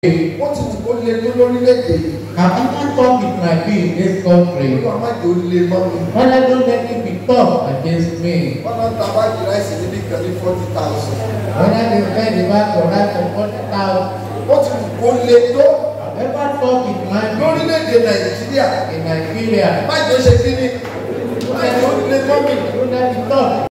wọ́n ti ó lé tó lórílẹ̀-èdè yìí. I often come with my bill in this country. Olúwa má jẹ́ ó lé mọ́ mi. Father don't let me be tough against me. Wọ́n náà ta báàgì ráìsì níbi kan forty thousand. Wọ́n náà lè fẹ́ ní báàgì ọ̀rá kan forty thousand. Wọ́n ti ó lé tó. Àbẹ́fà talk with my bill. Lórílẹ̀-èdè Nàìjíríà. In Nàìjíríà. Má jẹ́ ó ṣe kí ni? Má jẹ́ ó mọ́ mi. Don't let me tough.